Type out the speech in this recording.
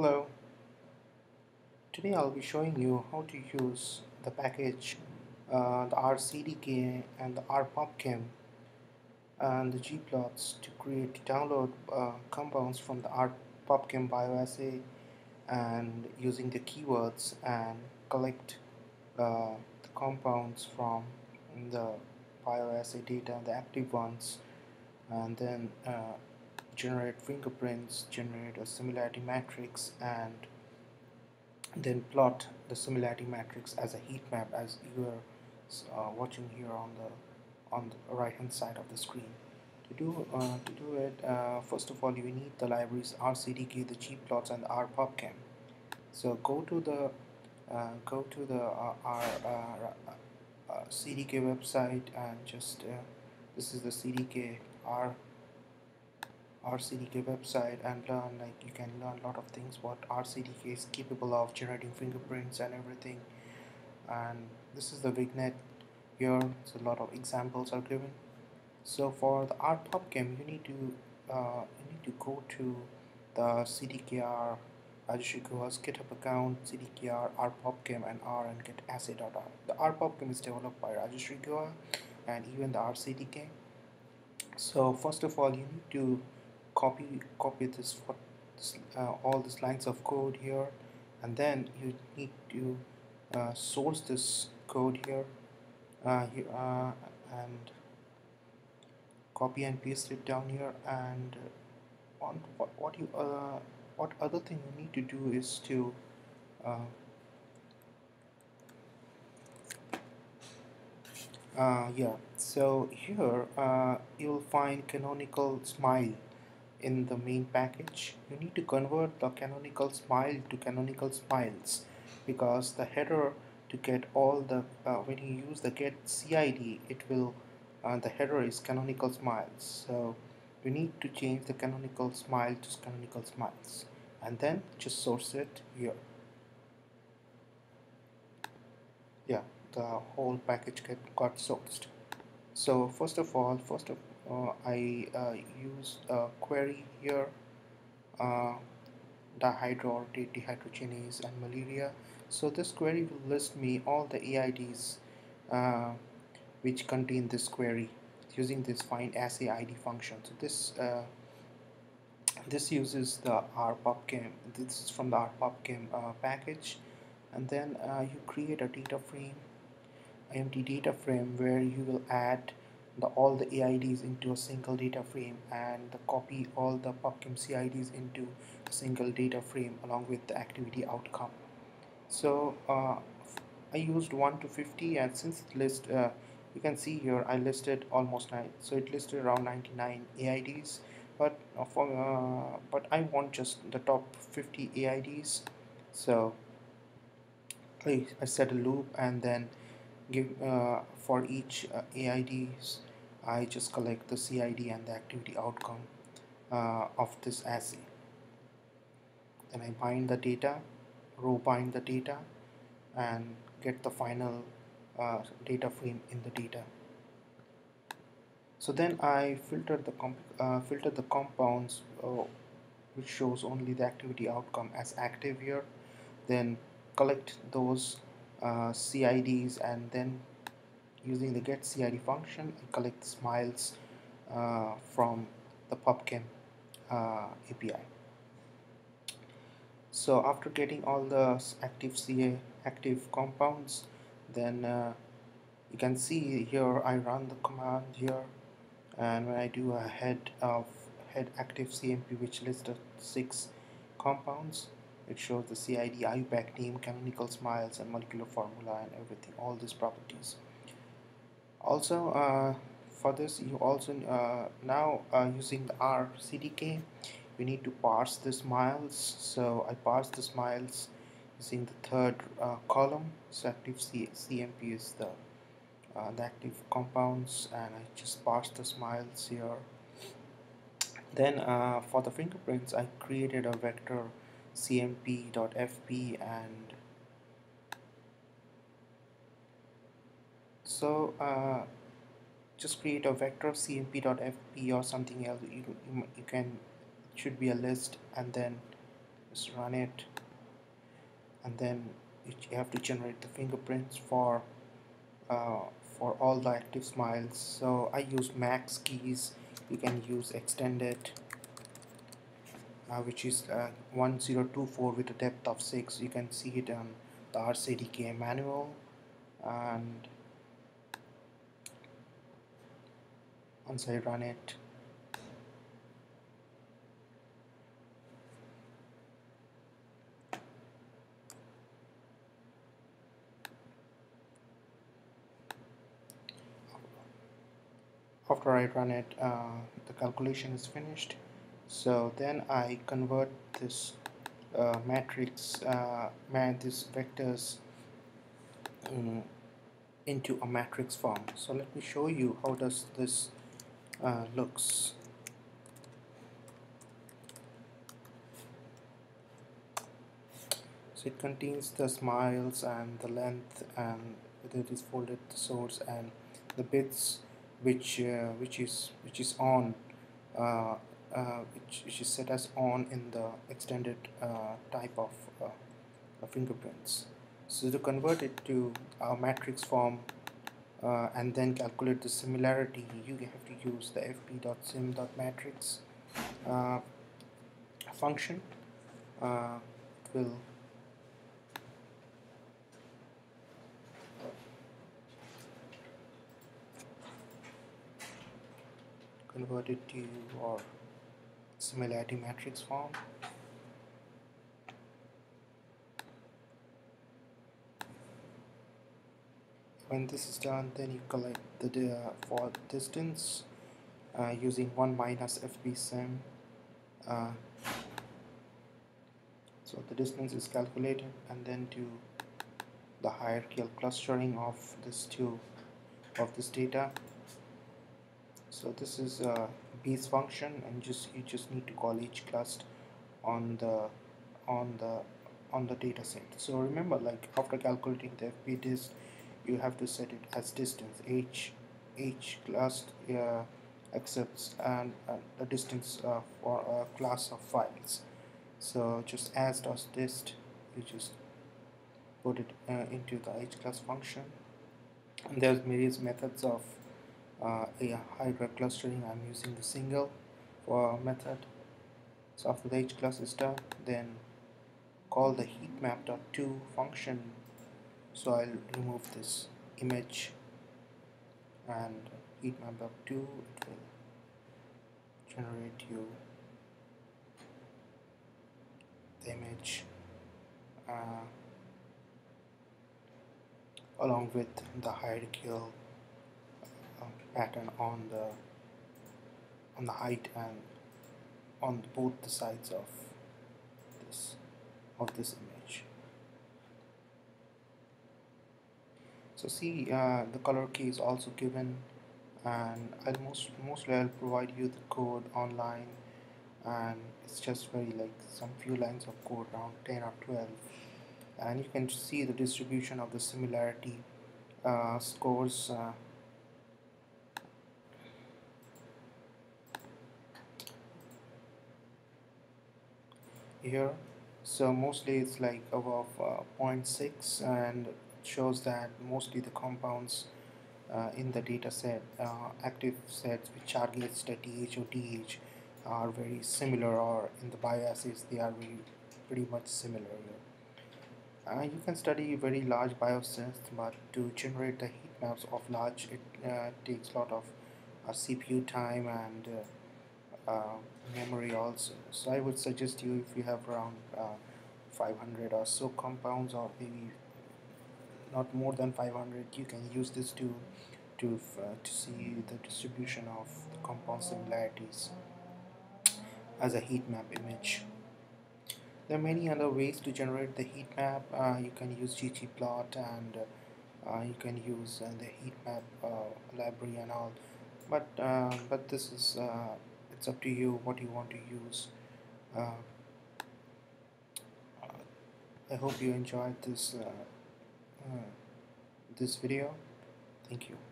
Hello, today I'll be showing you how to use the package, uh, the RCDK and the RPubchem and the gplots to create download uh, compounds from the RPubchem bioassay and using the keywords and collect uh, the compounds from the bioassay data, the active ones, and then uh, generate fingerprints, generate a similarity matrix, and then plot the similarity matrix as a heat map as you are uh, watching here on the on the right hand side of the screen. To do uh, to do it, uh, first of all, you need the libraries RCDK, the gplots, and RPubchem. So go to the uh, go to the uh, R uh, CDK website and just this is the CDK R RCDK website and learn like you can learn a lot of things what RCDK is capable of generating fingerprints and everything and this is the Vignette here so a lot of examples are given so for the RPubchem you need to uh, you need to go to the CDKR Rajarshi Guha's GitHub account, CDKR, RPubchem and R and get assay.r. The RPubchem is developed by Rajarshi Guha and even the RCDK. So first of all you need to copy copy this for uh, all these lines of code here and then you need to uh, source this code here, uh, here uh, and copy and paste it down here and on what, what you uh, what other thing you need to do is to uh, yeah so here you'll find canonical smile in the main package you need to convert the canonical smile to canonical smiles because the header to get all the uh, when you use the get CID it will uh, the header is canonical smiles. So you need to change the canonical smile to canonical smiles and then just source it here. Yeah the whole package get, got sourced. So first of all first of I uh, use a query here uh, dihydro dehydrogenase and malaria. So this query will list me all the AIDs uh, which contain this query using this find assay ID function. So this uh, this uses the RPubchem this is from the RPubchem uh, package. And then you create a data frame empty data frame where you will add the, all the AIDs into a single data frame and the copy all the PubChem CIDs into a single data frame along with the activity outcome. So uh, I used 1 to 50 and since it list uh, you can see here I listed almost 9 so it listed around 99 AIDs but uh, for uh, but I want just the top 50 AIDs so I, I set a loop and then give uh, for each uh, AIDs I just collect the CID and the activity outcome uh, of this assay. Then I bind the data, row bind the data and get the final uh, data frame in the data. So then I filter the uh, filter the compounds uh, which shows only the activity outcome as active here. Then collect those uh, CIDs and then using the get CID function I collect smiles uh, from the PubChem uh, API. So after getting all the active CA active compounds then uh, you can see here I run the command here and when I do a head of head active CMP which lists the six compounds it shows the CID, IUPAC name, canonical smiles and molecular formula and everything all these properties also uh, for this you also uh, now uh, using the R CDK we need to parse the smiles. So I parse the smiles using the third uh, column. So active C CMP is the uh, the active compounds and I just parse the smiles here. Then uh, for the fingerprints I created a vector cmp.fp and so uh, just create a vector of cmp.fp or something else you, you, you can should be a list and then just run it. And then you have to generate the fingerprints for uh, for all the active smiles. So I use MACCS keys. You can use extended uh, which is uh, 1024 with a depth of 6 you can see it on the RCDK manual. And once I run it after I run it uh, the calculation is finished. So then I convert this uh, matrix uh, this vectors um, into a matrix form. So let me show you how does this uh, looks. So it contains the smiles and the length and whether it is folded the source and the bits which uh, which is which is on uh, uh, which, which, is set as on in the extended uh, type of uh, fingerprints. So to convert it to a matrix form uh, and then calculate the similarity. You have to use the fp.sim.matrix function it will convert it to or similarity matrix form when this is done then you collect the data for distance uh, using 1 minus fp.sim uh, so the distance is calculated and then do the hierarchical clustering of this two of this data. So this is a base function and just you just need to call each cluster on the on the on the data set. So remember like after calculating the fp disk you have to set it as distance. H hclust uh, accepts and the distance uh, for a class of files. So just as does dist you just put it uh, into the hclust function. And there's various methods of uh, a hybrid clustering. I'm using the single for method. So after the hclust is done then call the heatmap.2 function so I'll remove this image and heatmap.2 it will generate you the image uh, along with the hierarchical pattern on the on the height and on both the sides of this of this image so see uh, the color key is also given and I'll most mostly I'll provide you the code online and it's just very like some few lines of code around 10 or 12 and you can see the distribution of the similarity uh, scores uh, here. So mostly it's like above uh, 0.6 and shows that mostly the compounds uh, in the data set uh, active sets which targets the TH or DH are very similar or in the biases they are very, pretty much similar. Uh, you can study very large bioassays but to generate the heat maps of large it uh, takes a lot of uh, CPU time and uh, memory also so I would suggest you if you have around uh, 500 or so compounds or maybe not more than 500 you can use this to to, uh, to see the distribution of the compound similarities as a heat map image. There are many other ways to generate the heat map. Uh, you can use ggplot and uh, you can use uh, the heat map library and all. But but this is it's up to you what you want to use. Uh, I hope you enjoyed this uh, uh, this video. Thank you